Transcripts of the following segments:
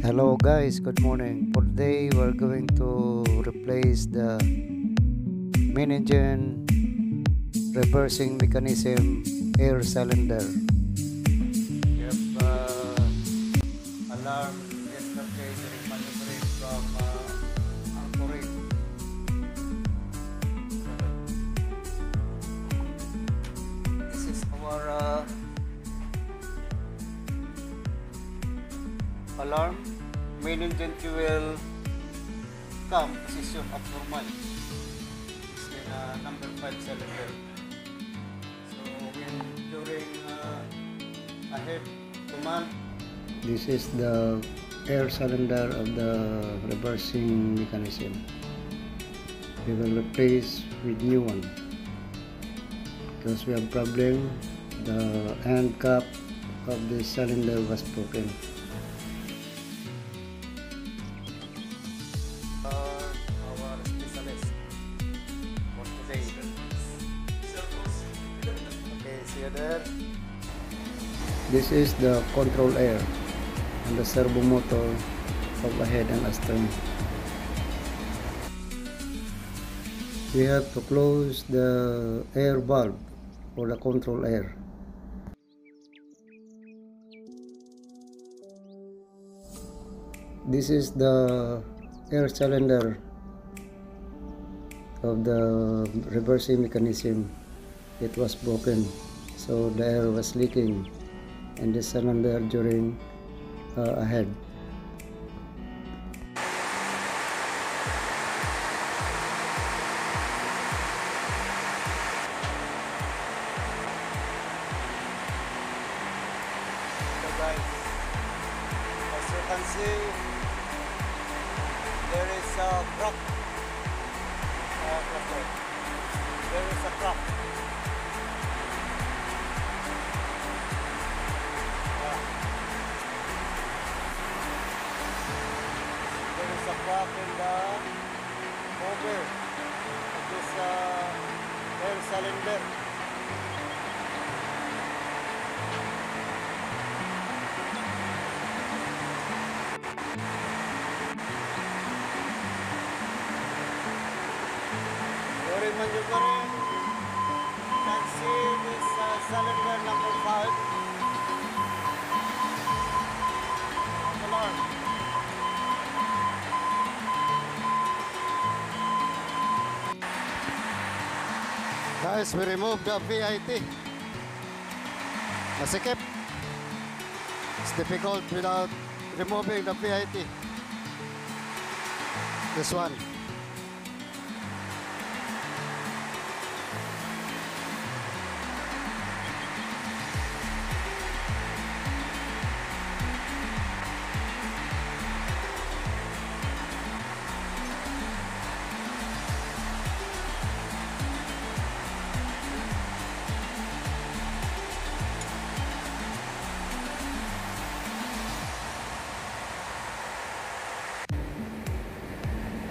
Hello guys, good morning. Today we're going to replace the main engine reversing mechanism air cylinder. Have uh, alarm alarm. Main engine fuel cam position abnormal. It's in uh, number 5 cylinder so when during uh, ahead command. This is the air cylinder of the reversing mechanism. We will replace with new one. Because we have problem the end cap of the cylinder was broken This is the control air and the servo motor of ahead and astern. We have to close the air valve for the control air. This is the air cylinder of the reversing mechanism it was broken so the air was leaking in the cylinder during uh, ahead as you can see there is a crack. Uh, air cylinder. During maneuvering, you can see this uh, cylinder Guys, we removed the VIT. Masikip. It's difficult without removing the VIT. This one.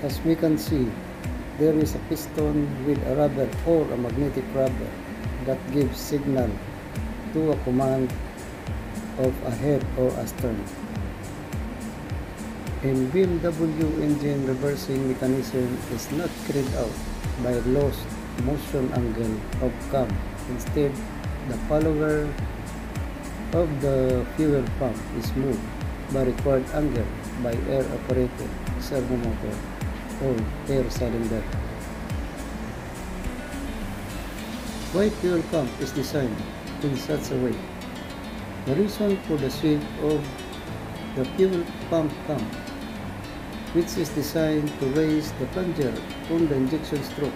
As we can see, there is a piston with a rubber or a magnetic rubber that gives signal to a command of a head or astern. In B&W engine reversing mechanism is not carried out by lost motion angle of cam. Instead, the follower of the fuel pump is moved by required angle by air operated servo motor or air cylinder. Why fuel pump is designed in such a way? The reason for the shape of the fuel pump cam, which is designed to raise the plunger on the injection stroke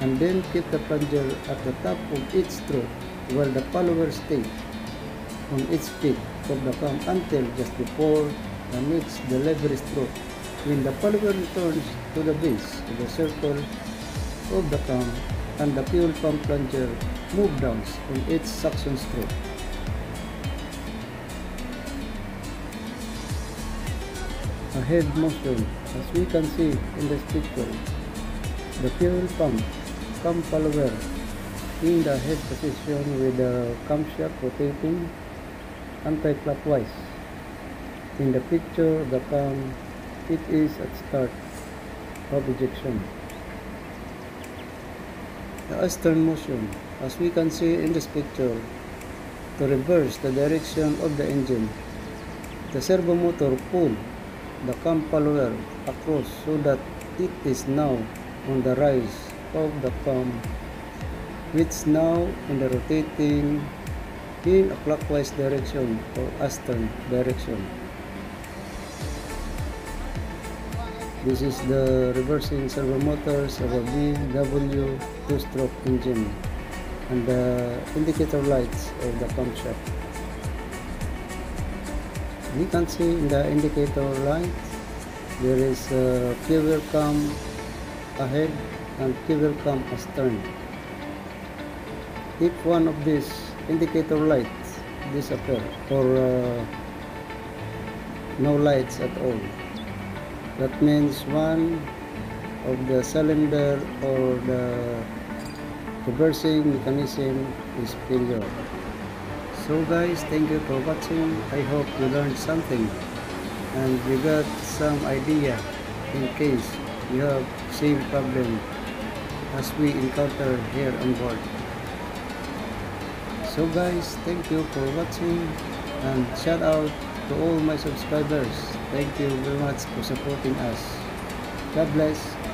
and then keep the plunger at the top of each stroke while the follower stays on its feet of the pump until just before the next delivery stroke. When the follower returns to the base the circle of the cam and the fuel pump plunger move down on its suction stroke. A head motion as we can see in the picture. The fuel pump cam follower in the head position with the camshaft rotating anti-clockwise In the picture, the cam, it is at start of ejection. The astern motion, as we can see in this picture, to reverse the direction of the engine, the servo motor pull the cam follower across so that it is now on the rise of the cam which now in the rotating in a clockwise direction or astern direction. This is the reversing servo motors of a B&W two-stroke engine and the indicator lights of the pump shaft. We can see in the indicator lights there is a fuel cam ahead and fuel cam astern. If one of these indicator lights disappear or uh, no lights at all, that means one of the cylinder or the reversing mechanism is failure. So guys thank you for watching. I hope you learned something and you got some idea in case you have same problem as we encounter here on board. So guys thank you for watching and shout out to all my subscribers. Thank you very much for supporting us. God bless.